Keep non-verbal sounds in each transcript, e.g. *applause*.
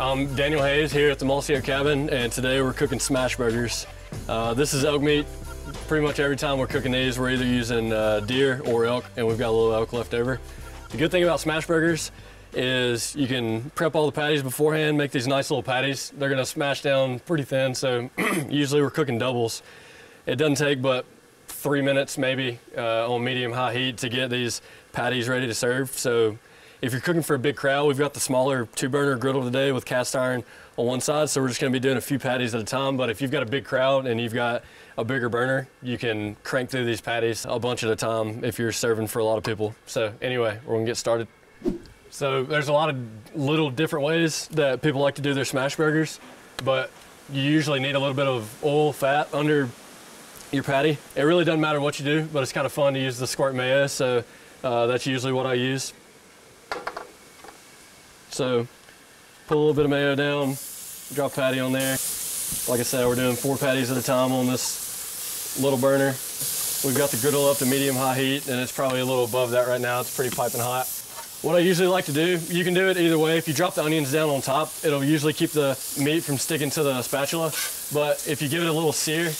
I'm Daniel Haas here at the Mossy Oak Cabin, and today we're cooking smash burgers. Uh, this is elk meat. Pretty much every time we're cooking these, we're either using uh, deer or elk, and we've got a little elk left over. The good thing about smash burgers is you can prep all the patties beforehand, make these nice little patties. They're gonna smash down pretty thin, so *clears throat* usually we're cooking doubles. It doesn't take but three minutes maybe uh, on medium high heat to get these patties ready to serve. So if you're cooking for a big crowd, we've got the smaller two burner griddle today with cast iron on one side. So we're just gonna be doing a few patties at a time. But if you've got a big crowd and you've got a bigger burner, you can crank through these patties a bunch at a time if you're serving for a lot of people. So anyway, we're gonna get started. So there's a lot of little different ways that people like to do their smash burgers, but you usually need a little bit of oil, fat under your patty. It really doesn't matter what you do, but it's kind of fun to use the squirt mayo. So uh, that's usually what I use. So put a little bit of mayo down, drop patty on there. Like I said, we're doing four patties at a time on this little burner. We've got the griddle up to medium high heat and it's probably a little above that right now. It's pretty piping hot. What I usually like to do, you can do it either way. If you drop the onions down on top, it'll usually keep the meat from sticking to the spatula. But if you give it a little sear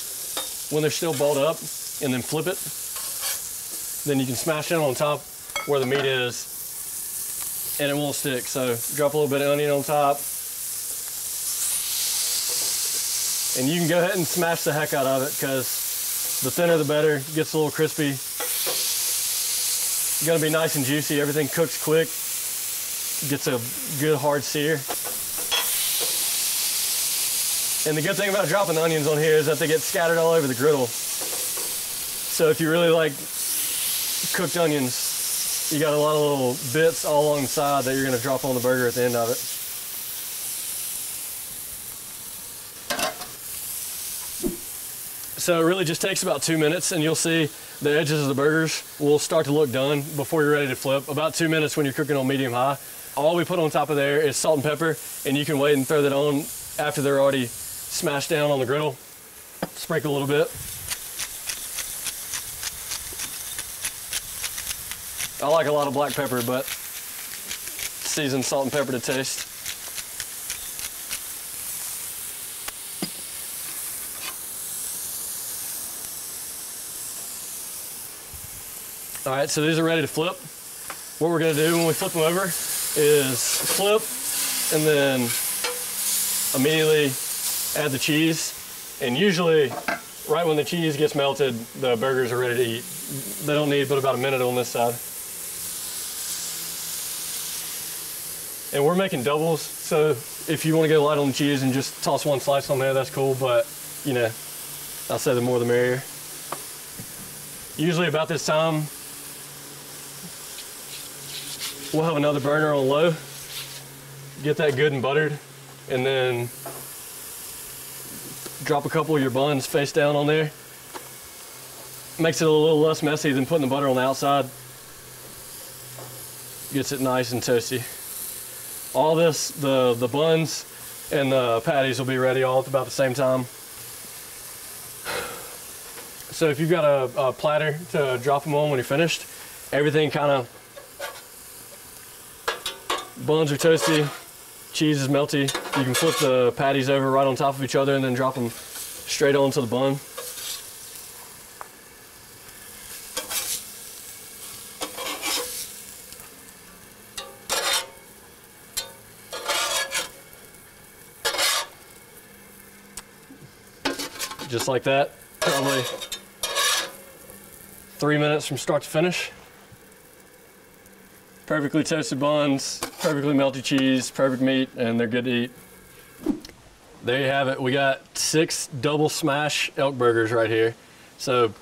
when they're still balled up and then flip it, then you can smash it on top where the meat is and it won't stick. So drop a little bit of onion on top. And you can go ahead and smash the heck out of it because the thinner the better, it gets a little crispy. It's gonna be nice and juicy, everything cooks quick, gets a good hard sear. And the good thing about dropping the onions on here is that they get scattered all over the griddle. So if you really like cooked onions, you got a lot of little bits all along the side that you're gonna drop on the burger at the end of it. So it really just takes about two minutes and you'll see the edges of the burgers will start to look done before you're ready to flip. About two minutes when you're cooking on medium high. All we put on top of there is salt and pepper and you can wait and throw that on after they're already smashed down on the griddle. Sprinkle a little bit. I like a lot of black pepper, but seasoned salt and pepper to taste. All right, so these are ready to flip. What we're gonna do when we flip them over is flip and then immediately add the cheese. And usually, right when the cheese gets melted, the burgers are ready to eat. They don't need but about a minute on this side. And we're making doubles, so if you want to get light on the cheese and just toss one slice on there, that's cool, but you know, I say the more the merrier. Usually about this time, we'll have another burner on low, get that good and buttered, and then drop a couple of your buns face down on there. Makes it a little less messy than putting the butter on the outside. Gets it nice and toasty. All this, the, the buns and the patties will be ready all at about the same time. So if you've got a, a platter to drop them on when you're finished, everything kind of, buns are toasty, cheese is melty. You can flip the patties over right on top of each other and then drop them straight onto the bun. Just like that, probably three minutes from start to finish. Perfectly toasted buns, perfectly melted cheese, perfect meat, and they're good to eat. There you have it. We got six double smash elk burgers right here. So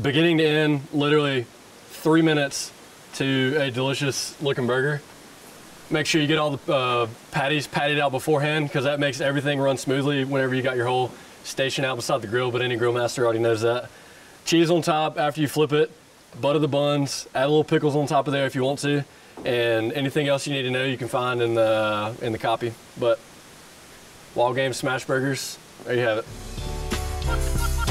beginning to end, literally three minutes to a delicious looking burger. Make sure you get all the uh, patties patted out beforehand because that makes everything run smoothly whenever you got your whole station out beside the grill, but any grill master already knows that. Cheese on top after you flip it, butter the buns, add a little pickles on top of there if you want to, and anything else you need to know you can find in the, in the copy. But Wild Game Smash Burgers, there you have it.